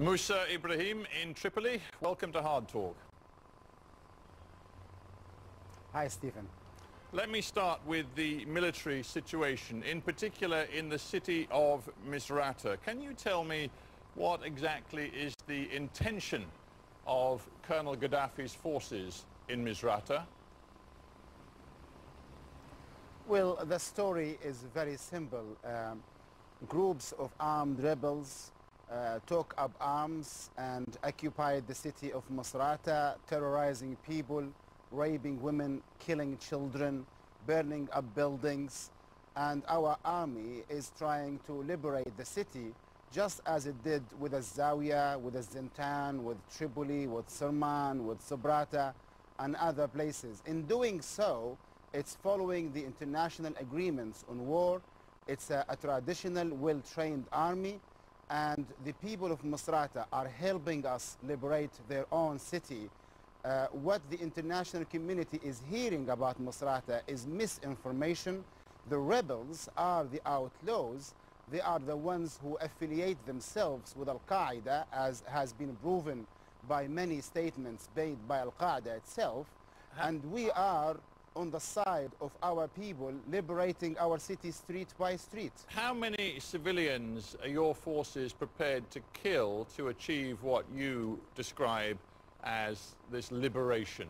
Moussa Ibrahim in Tripoli, welcome to Hardtalk. Hi, Stephen. Let me start with the military situation, in particular in the city of Misrata. Can you tell me what exactly is the intention of Colonel Gaddafi's forces in Misrata? Well, the story is very simple. Um, groups of armed rebels uh, took up arms and occupied the city of Misrata, terrorizing people, raping women, killing children, burning up buildings. And our army is trying to liberate the city just as it did with Zawiya, with Zintan, with Tripoli, with Surman, with Sabratha, and other places. In doing so, it's following the international agreements on war. It's a, a traditional, well-trained army, and the people of Misrata are helping us liberate their own city. Uh, what the international community is hearing about Misrata is misinformation. The rebels are the outlaws. They are the ones who affiliate themselves with Al-Qaeda, as has been proven by many statements made by Al-Qaeda itself. And we are on the side of our people liberating our city street by street. How many civilians are your forces prepared to kill to achieve what you describe as this liberation?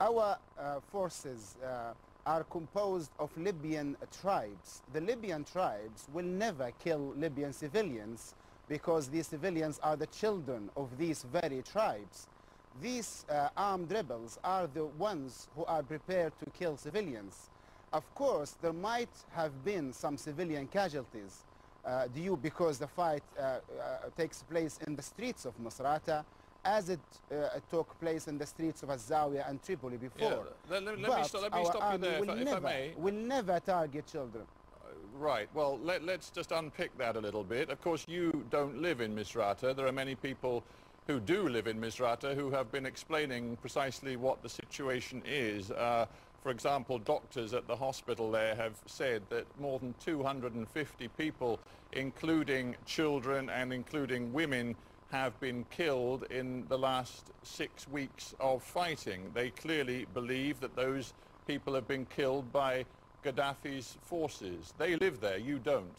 Our uh, forces uh, are composed of Libyan tribes. The Libyan tribes will never kill Libyan civilians because these civilians are the children of these very tribes. These uh, armed rebels are the ones who are prepared to kill civilians. Of course, there might have been some civilian casualties uh, due because the fight uh, uh takes place in the streets of Misrata as it uh, took place in the streets of Zawiya and Tripoli before. Yeah. Let, let, let me stop, let me stop you there, if, if never, I may. will never target children. Right. Well, let, us just unpick that a little bit. Of course, you don't live in Misrata. There are many people who do live in Misrata who have been explaining precisely what the situation is. Uh, for example, doctors at the hospital there have said that more than 250 people, including children and including women, have been killed in the last six weeks of fighting. They clearly believe that those people have been killed by Gaddafi's forces. They live there, you don't.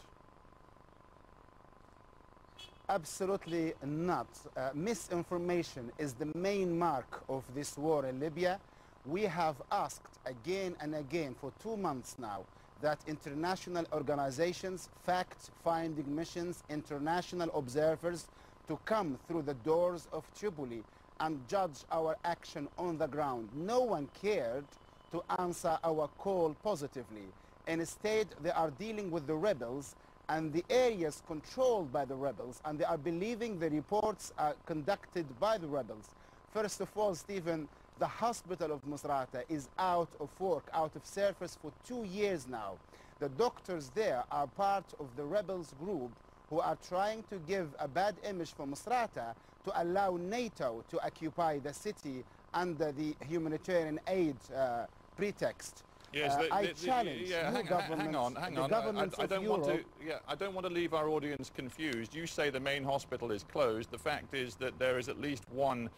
Absolutely not. Uh, misinformation is the main mark of this war in Libya. We have asked again and again for two months now that international organizations, fact-finding missions, international observers to come through the doors of Tripoli and judge our action on the ground. No one cared to answer our call positively. Instead, they are dealing with the rebels and the areas controlled by the rebels, and they are believing the reports are conducted by the rebels. First of all, Stephen, the hospital of Misrata is out of work, out of service for two years now. The doctors there are part of the rebels group who are trying to give a bad image for Misrata to allow NATO to occupy the city under the humanitarian aid uh, pretext. Yes, uh, the, I the, challenge yeah, hang, hang, on, hang on. I, I, don't want to. Yeah, I don't want to leave our audience confused. You say the main hospital is closed. The fact is that there is at least one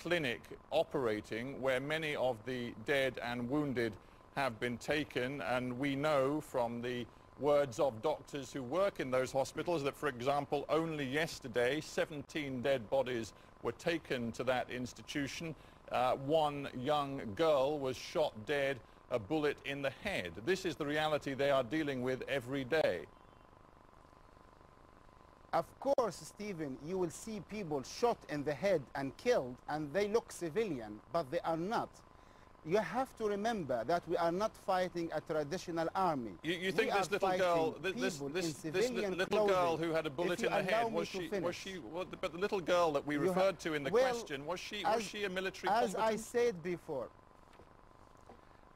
clinic operating where many of the dead and wounded have been taken, and we know from the words of doctors who work in those hospitals that, for example, only yesterday 17 dead bodies were taken to that institution. Uh, one young girl was shot dead a bullet in the head. This is the reality they are dealing with every day. Of course, Stephen, you will see people shot in the head and killed, and they look civilian, but they are not. You have to remember that we are not fighting a traditional army. You, you think we this little girl, this, this, this, little clothing. girl who had a bullet in the head, was she, was she, well, but the little girl that we you referred to in the well, question, was she, was she a military As combatant? I said before,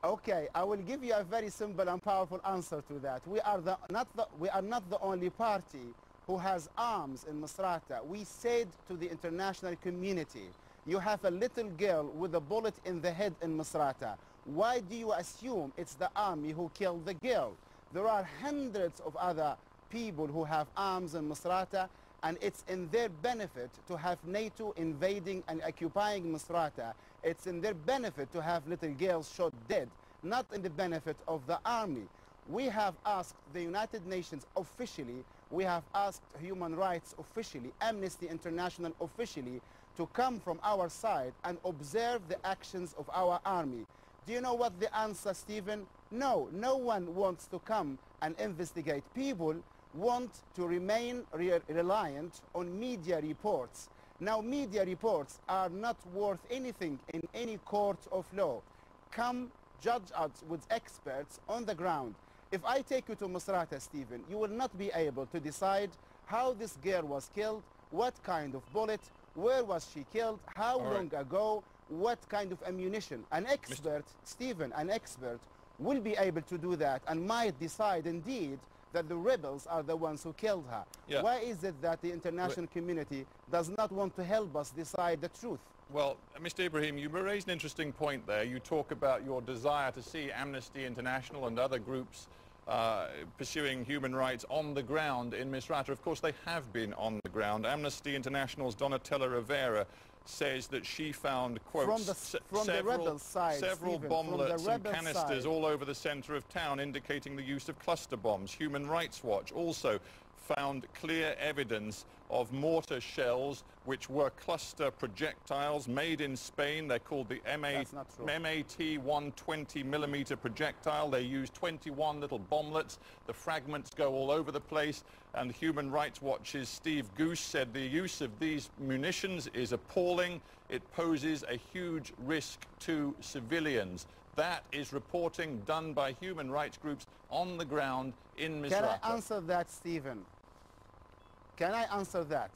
Okay, I will give you a very simple and powerful answer to that. We are, the, not, the, we are not the only party who has arms in Misrata. We said to the international community, you have a little girl with a bullet in the head in Misrata. Why do you assume it's the army who killed the girl? There are hundreds of other people who have arms in Misrata and it's in their benefit to have NATO invading and occupying Misrata. It's in their benefit to have little girls shot dead, not in the benefit of the army. We have asked the United Nations officially, we have asked human rights officially, Amnesty International officially, to come from our side and observe the actions of our army. Do you know what the answer, Stephen? No, no one wants to come and investigate. People want to remain re reliant on media reports. Now, media reports are not worth anything in any court of law. Come judge us with experts on the ground. If I take you to Misrata, Stephen, you will not be able to decide how this girl was killed, what kind of bullet, where was she killed, how All long right. ago, what kind of ammunition. An expert, Mr. Stephen, an expert, will be able to do that and might decide indeed that the rebels are the ones who killed her. Yeah. Why is it that the international Wait. community does not want to help us decide the truth? Well, Mr. Ibrahim, you raised an interesting point there. You talk about your desire to see Amnesty International and other groups uh, pursuing human rights on the ground in Misrata. Of course, they have been on the ground. Amnesty International's Donatella Rovera says that she found, quote, from the, from several, side, several Stephen, bomblets and canisters side. all over the centre of town indicating the use of cluster bombs. Human Rights Watch also found clear evidence of mortar shells which were cluster projectiles made in Spain. They're called the MA, MAT 120 millimeter projectile. They use 21 little bomblets. The fragments go all over the place. And Human Rights Watch's Steve Goose said the use of these munitions is appalling. It poses a huge risk to civilians. That is reporting done by human rights groups on the ground in Misrata. Can I answer that, Stephen? Can I answer that?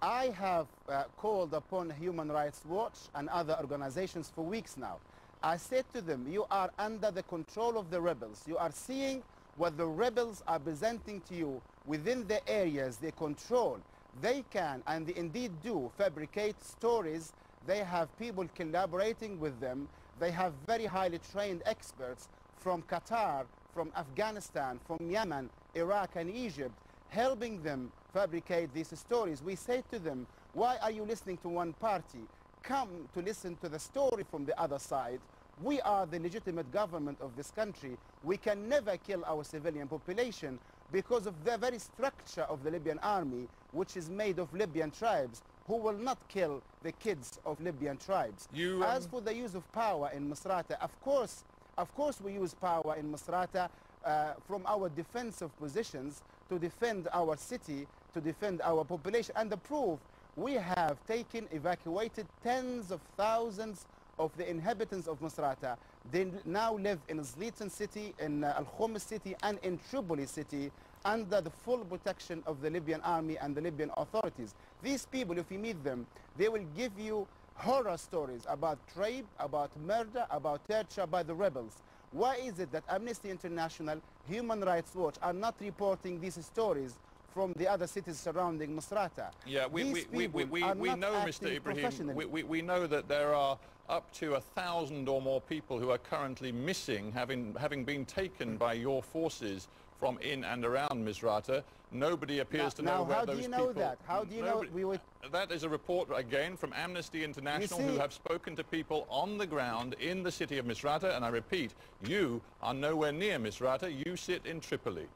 I have uh, called upon Human Rights Watch and other organizations for weeks now. I said to them, you are under the control of the rebels. You are seeing what the rebels are presenting to you within the areas they control. They can, and they indeed do, fabricate stories. They have people collaborating with them. They have very highly trained experts from Qatar, from Afghanistan, from Yemen, Iraq, and Egypt, helping them fabricate these stories. We say to them, why are you listening to one party? Come to listen to the story from the other side. We are the legitimate government of this country. We can never kill our civilian population because of the very structure of the Libyan army, which is made of Libyan tribes who will not kill the kids of Libyan tribes. You, um... As for the use of power in Misrata, of course, of course we use power in Misrata uh, from our defensive positions to defend our city to defend our population. And the proof, we have taken, evacuated tens of thousands of the inhabitants of Misrata. They now live in Zlitan city, in uh, Al-Khum city, and in Tripoli city under the full protection of the Libyan army and the Libyan authorities. These people, if you meet them, they will give you horror stories about rape, about murder, about torture by the rebels. Why is it that Amnesty International, Human Rights Watch are not reporting these stories from the other cities surrounding Misrata. Yeah, we, we, we, we, we, we know, Mr. Ibrahim, we, we, we know that there are up to a thousand or more people who are currently missing, having, having been taken by your forces from in and around Misrata. Nobody appears now, to know where those people... Now, how do you know that? How do you Nobody, know... We would... That is a report, again, from Amnesty International, who have spoken to people on the ground in the city of Misrata. And I repeat, you are nowhere near Misrata. You sit in Tripoli.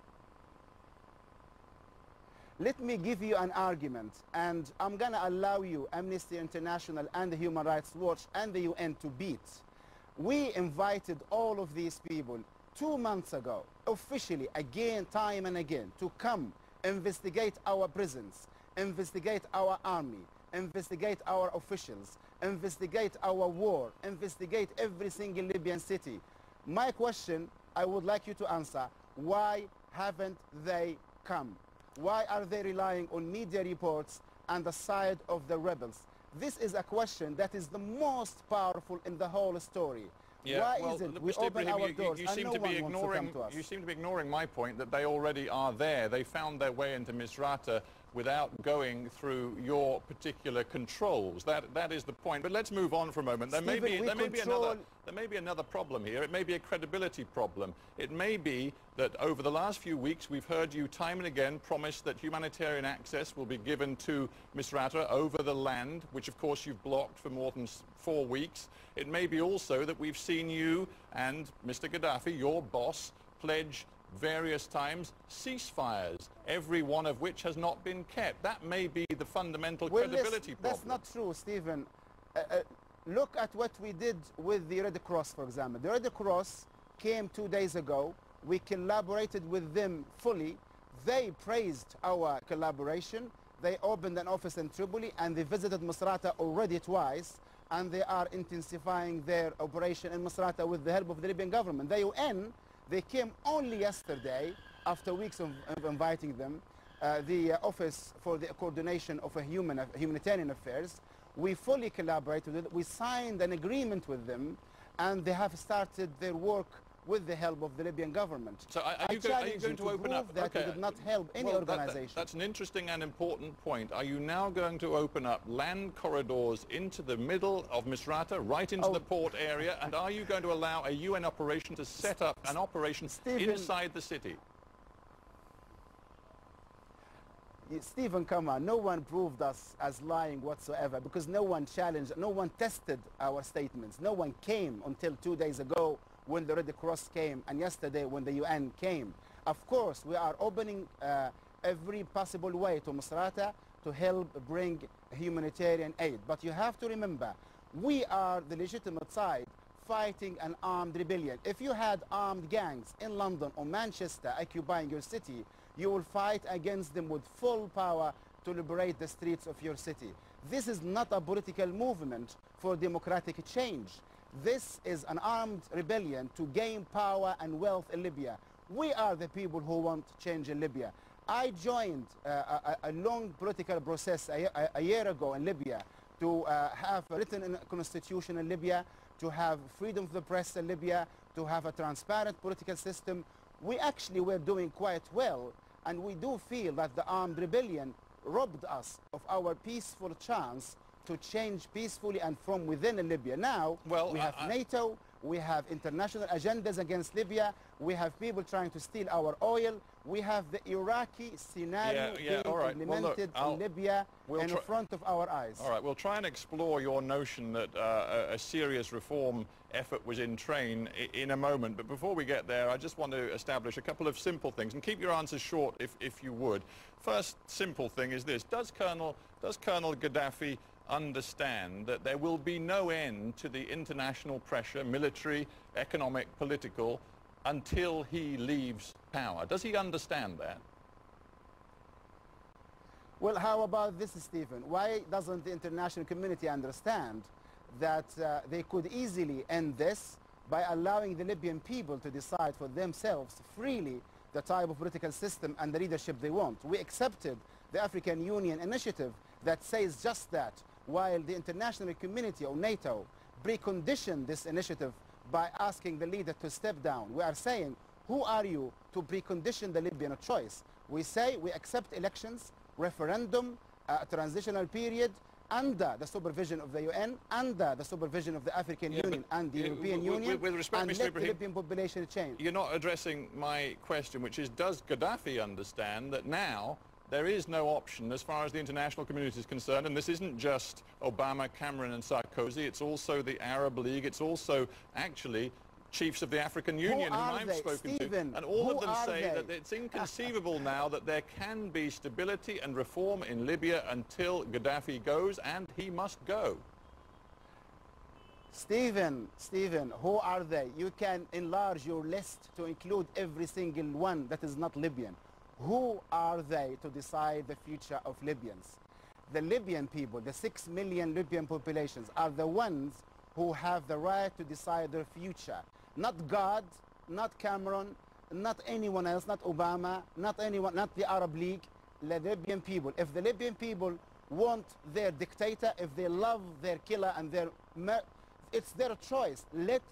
Let me give you an argument, and I'm going to allow you, Amnesty International and the Human Rights Watch and the UN to beat. We invited all of these people two months ago, officially, again, time and again, to come investigate our prisons, investigate our army, investigate our officials, investigate our war, investigate every single Libyan city. My question, I would like you to answer, why haven't they come? Why are they relying on media reports and the side of the rebels? This is a question that is the most powerful in the whole story. Yeah, Why well, is it we open Ibrahim, our doors you, you, seem no to be ignoring, to You seem to be ignoring my point that they already are there. They found their way into Misrata without going through your particular controls. That that is the point. But let's move on for a moment. There Stephen, may be there may be another there may be another problem here. It may be a credibility problem. It may be that over the last few weeks we've heard you time and again promise that humanitarian access will be given to Misrata over the land, which of course you've blocked for more than four weeks. It may be also that we've seen you and Mr. Gaddafi, your boss, pledge various times ceasefires, every one of which has not been kept. That may be the fundamental well, credibility problem. That's not true, Stephen. Uh, uh, look at what we did with the Red Cross, for example. The Red Cross came two days ago. We collaborated with them fully. They praised our collaboration. They opened an office in Tripoli and they visited Misrata already twice and they are intensifying their operation in Misrata with the help of the Libyan government. The UN they came only yesterday, after weeks of, of inviting them, uh, the uh, Office for the Coordination of Human, uh, Humanitarian Affairs. We fully collaborated with We signed an agreement with them, and they have started their work with the help of the Libyan government. So are, are, you, go, are you, going to, to open up? that okay. did not help any well, organization. That, that, that's an interesting and important point. Are you now going to open up land corridors into the middle of Misrata, right into oh. the port area, and are you going to allow a UN operation to set up an operation Stephen, inside the city? Stephen, come on, no one proved us as lying whatsoever because no one challenged, no one tested our statements. No one came until two days ago when the Red Cross came and yesterday when the UN came. Of course, we are opening uh, every possible way to Misrata to help bring humanitarian aid. But you have to remember, we are the legitimate side fighting an armed rebellion. If you had armed gangs in London or Manchester occupying your city, you will fight against them with full power to liberate the streets of your city. This is not a political movement for democratic change. This is an armed rebellion to gain power and wealth in Libya. We are the people who want change in Libya. I joined uh, a, a, long political process a, a, a, year ago in Libya to uh, have a written constitution in Libya, to have freedom of the press in Libya, to have a transparent political system. We actually were doing quite well, and we do feel that the armed rebellion robbed us of our peaceful chance to change peacefully and from within Libya. Now, well, we have I, NATO, we have international agendas against Libya, we have people trying to steal our oil, we have the Iraqi scenario yeah, yeah, being right. implemented well, look, in Libya we'll in front of our eyes. All right, we'll try and explore your notion that uh, a serious reform effort was in train in a moment. But before we get there, I just want to establish a couple of simple things, and keep your answers short if, if you would. First simple thing is this. Does Colonel, does Colonel Gaddafi understand that there will be no end to the international pressure, military, economic, political, until he leaves power. Does he understand that? Well, how about this, Stephen? Why doesn't the international community understand that uh, they could easily end this by allowing the Libyan people to decide for themselves freely the type of political system and the leadership they want? We accepted the African Union initiative that says just that, while the international community or NATO preconditioned this initiative by asking the leader to step down. We are saying, who are you to precondition the Libyan choice? We say we accept elections, referendum, a transitional period, under the supervision of the UN, under the supervision of the African yeah, Union and the European Union, with, with respect, and Mr. let Ibrahim, the Libyan population change. You're not addressing my question, which is, does Gaddafi understand that now there is no option as far as the international community is concerned, and this isn't just Obama, Cameron and Sarkozy, it's also the Arab League, it's also actually chiefs of the African Union who, whom I've they? spoken Stephen, to. And all of them say they? that it's inconceivable now that there can be stability and reform in Libya until Gaddafi goes, and he must go. Stephen, Stephen, who are they? You can enlarge your list to include every single one that is not Libyan. Who are they to decide the future of Libyans? The Libyan people, the six million Libyan populations, are the ones who have the right to decide their future. Not God, not Cameron, not anyone else, not Obama, not anyone, not the Arab League, the Libyan people. If the Libyan people want their dictator, if they love their killer and their, it's their choice. Let